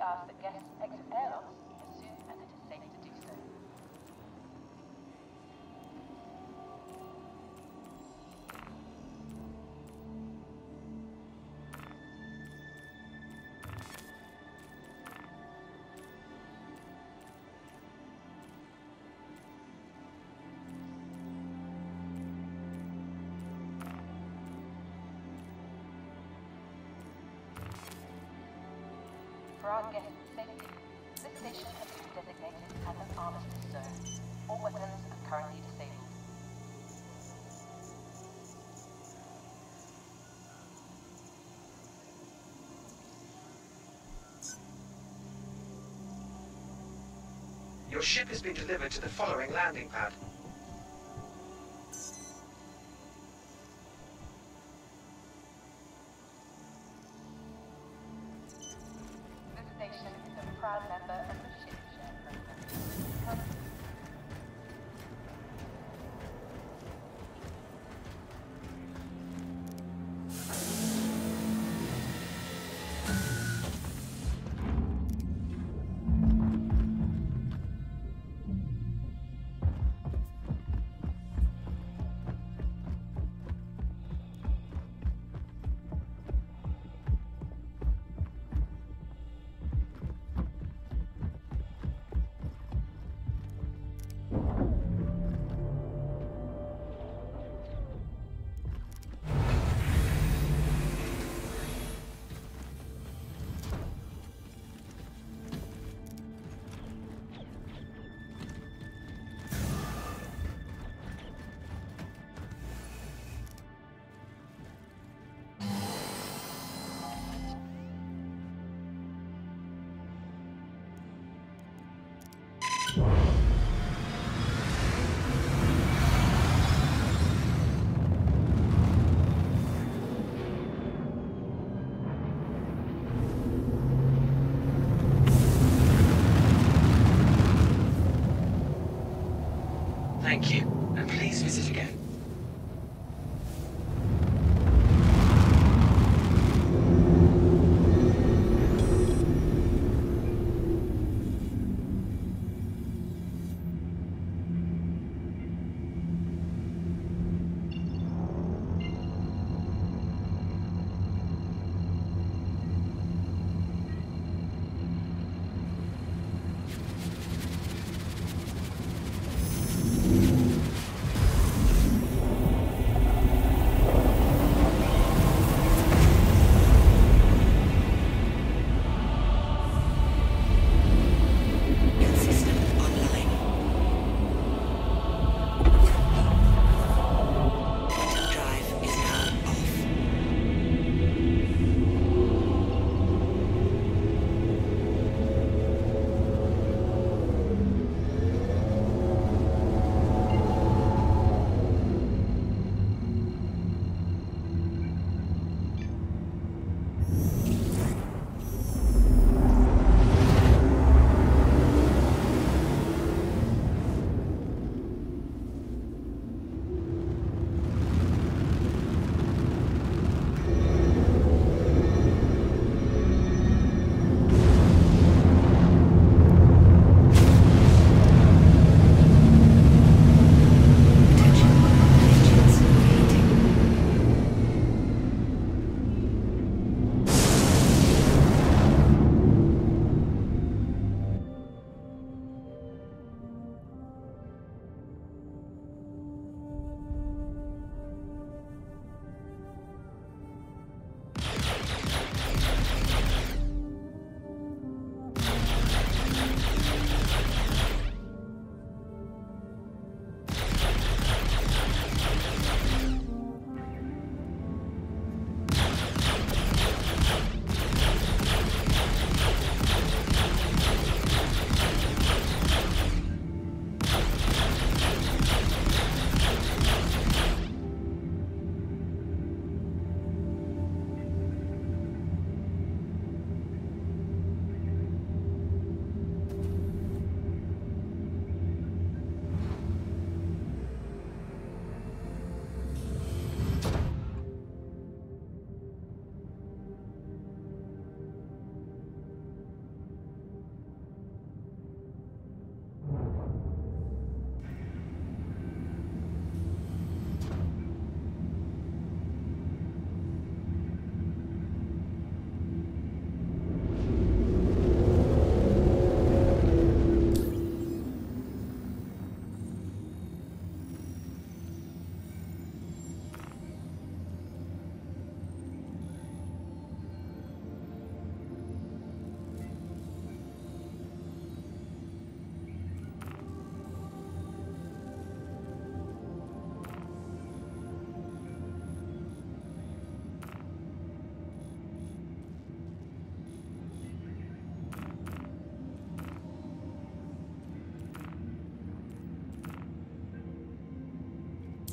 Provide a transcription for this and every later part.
ask that guests exit airlocks This station has been designated as an armistice zone. All weapons are currently disabled. Your ship has been delivered to the following landing pad.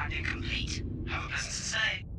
Landing complete. Have a pleasant stay.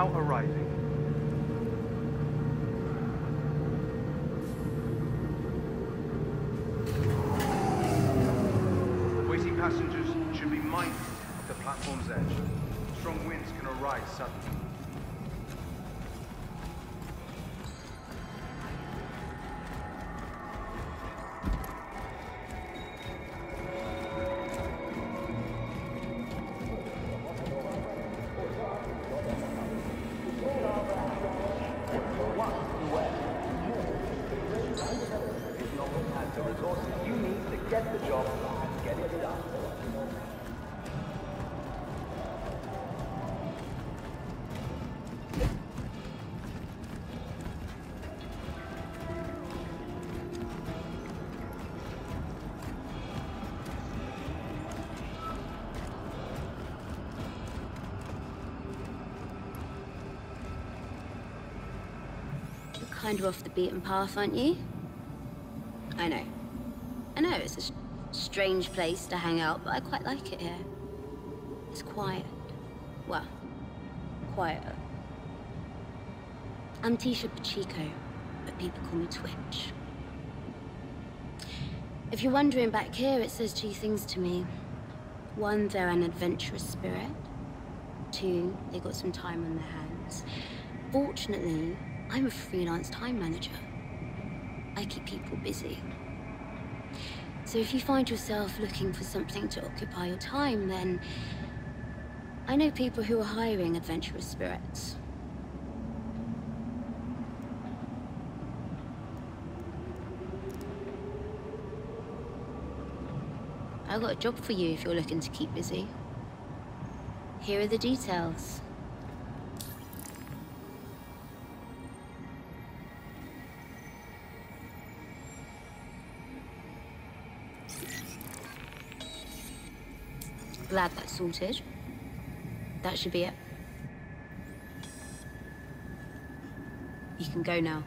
Now arriving. Kind of off the beaten path, aren't you? I know. I know, it's a strange place to hang out, but I quite like it here. It's quiet. Well, quieter. I'm Tecia Pacheco, but people call me Twitch. If you're wondering back here, it says two things to me. One, they're an adventurous spirit. Two, they got some time on their hands. Fortunately, I'm a freelance time manager. I keep people busy. So if you find yourself looking for something to occupy your time, then I know people who are hiring adventurous spirits. I've got a job for you if you're looking to keep busy. Here are the details. Glad that's sorted. That should be it. You can go now.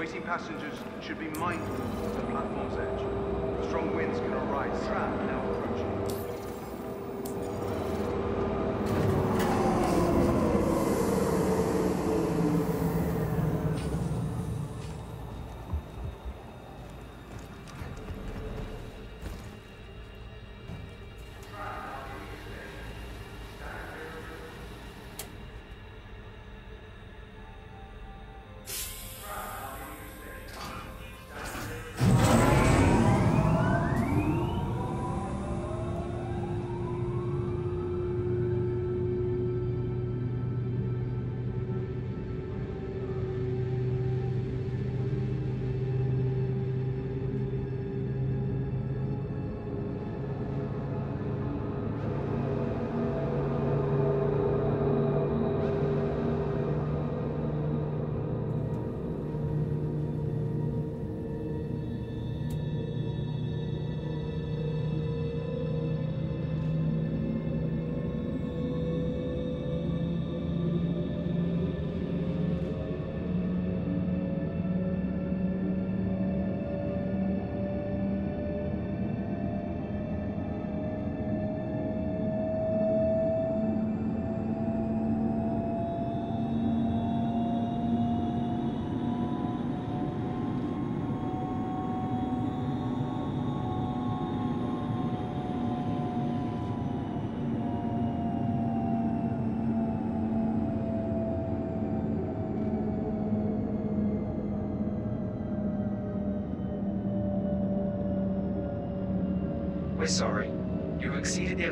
Waiting passengers should be mindful of the platform's edge. Strong winds can arise.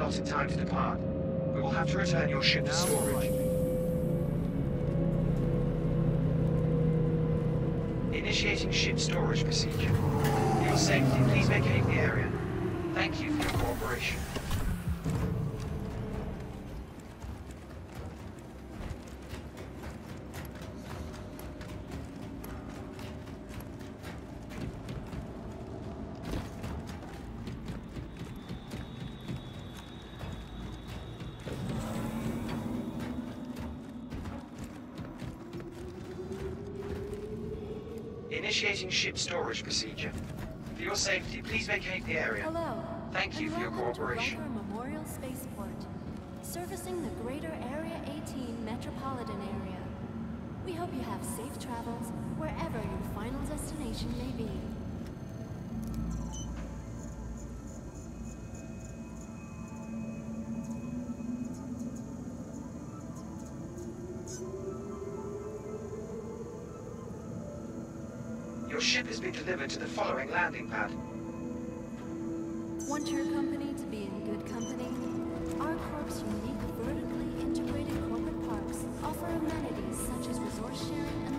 The allotted time to depart. We will have to return your ship to storage. Initiating ship storage procedure. For your safety, please vacate the area. Hello. Thank you for your cooperation. Your ship has been delivered to the following landing pad. Want your company to be in good company? ArcCorp's unique vertically integrated corporate parks offer amenities such as resource sharing and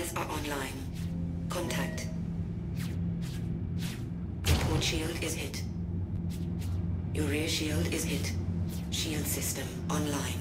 Flares are online. Contact. Report shield is hit. Your rear shield is hit. Shield system online.